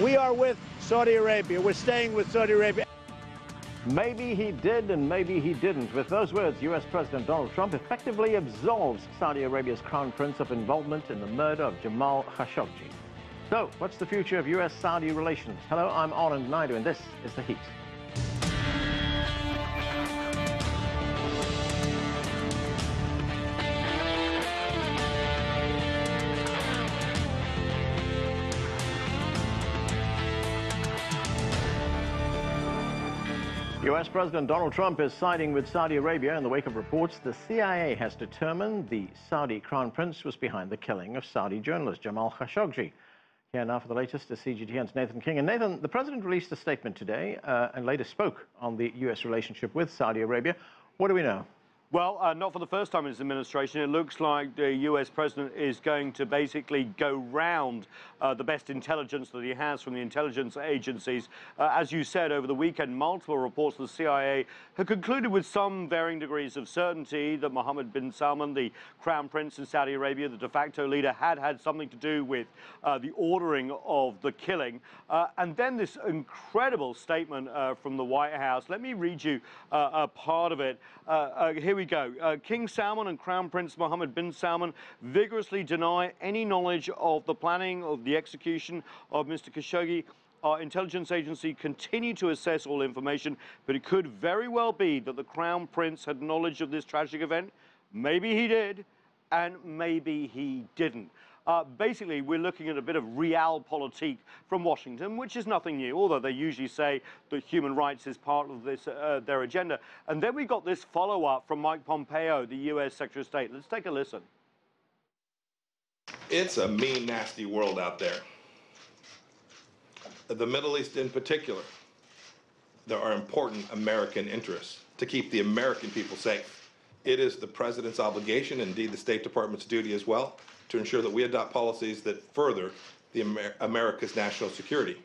We are with Saudi Arabia. We're staying with Saudi Arabia. Maybe he did and maybe he didn't. With those words, U.S. President Donald Trump effectively absolves Saudi Arabia's crown prince of involvement in the murder of Jamal Khashoggi. So, what's the future of U.S.-Saudi relations? Hello, I'm Anand Naidoo, and this is The Heat. U.S. President Donald Trump is siding with Saudi Arabia in the wake of reports the CIA has determined the Saudi crown prince was behind the killing of Saudi journalist Jamal Khashoggi. Here now for the latest is CGTN's Nathan King. And Nathan, the president released a statement today uh, and later spoke on the U.S. relationship with Saudi Arabia. What do we know? Well, uh, not for the first time in his administration. It looks like the US president is going to basically go round uh, the best intelligence that he has from the intelligence agencies. Uh, as you said, over the weekend, multiple reports of the CIA have concluded with some varying degrees of certainty that Mohammed bin Salman, the crown prince in Saudi Arabia, the de facto leader, had had something to do with uh, the ordering of the killing. Uh, and then this incredible statement uh, from the White House. Let me read you a part of it. here here we go. Uh, King Salman and Crown Prince Mohammed bin Salman vigorously deny any knowledge of the planning of the execution of Mr. Khashoggi. Our intelligence agency continue to assess all information, but it could very well be that the Crown Prince had knowledge of this tragic event. Maybe he did, and maybe he didn't. Uh, basically, we're looking at a bit of realpolitik from Washington, which is nothing new, although they usually say that human rights is part of this, uh, their agenda. And then we got this follow-up from Mike Pompeo, the U.S. Secretary of State. Let's take a listen. It's a mean, nasty world out there. The Middle East in particular, there are important American interests to keep the American people safe. It is the President's obligation, indeed the State Department's duty as well, to ensure that we adopt policies that further the Amer America's national security.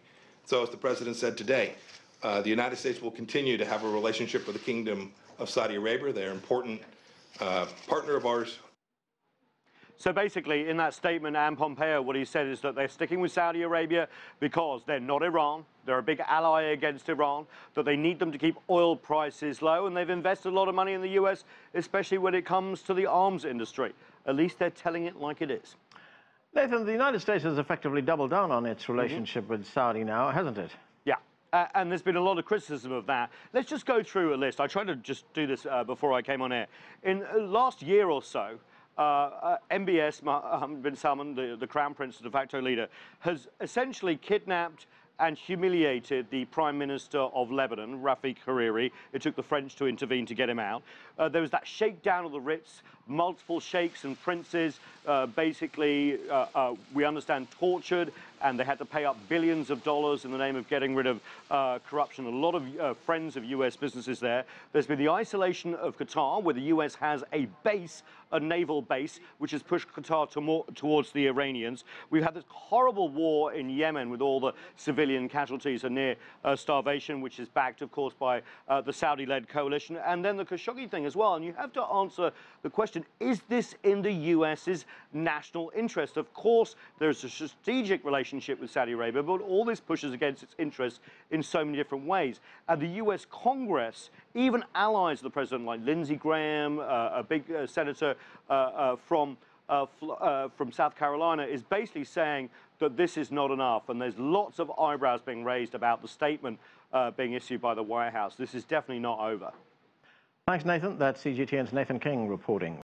So as the President said today, uh, the United States will continue to have a relationship with the Kingdom of Saudi Arabia. They're an important uh, partner of ours. So basically, in that statement, Ann Pompeo, what he said is that they're sticking with Saudi Arabia because they're not Iran. They're a big ally against Iran, that they need them to keep oil prices low, and they've invested a lot of money in the U.S., especially when it comes to the arms industry. At least they're telling it like it is. Nathan, the United States has effectively doubled down on its relationship mm -hmm. with Saudi now, hasn't it? Yeah. Uh, and there's been a lot of criticism of that. Let's just go through a list. I tried to just do this uh, before I came on air. In uh, last year or so, uh, MBS, Mohammed bin Salman, the, the crown prince, the de facto leader, has essentially kidnapped and humiliated the Prime Minister of Lebanon, Rafik Hariri. It took the French to intervene to get him out. Uh, there was that shakedown of the Ritz, multiple sheikhs and princes, uh, basically, uh, uh we understand, tortured, and they had to pay up billions of dollars in the name of getting rid of uh, corruption. A lot of uh, friends of U.S. businesses there. There's been the isolation of Qatar, where the U.S. has a base, a naval base, which has pushed Qatar to more, towards the Iranians. We've had this horrible war in Yemen with all the civilian casualties and near starvation, which is backed, of course, by the Saudi-led coalition. And then the Khashoggi thing as well. And you have to answer the question, is this in the U.S.'s national interest? Of course, there's a strategic relationship with Saudi Arabia, but all this pushes against its interests in so many different ways. And the U.S. Congress, even allies of the president like Lindsey Graham, uh, a big uh, senator uh, uh from uh, uh, from South Carolina is basically saying that this is not enough, and there's lots of eyebrows being raised about the statement uh, being issued by the White House. This is definitely not over. Thanks, Nathan. That's CGTN's Nathan King reporting.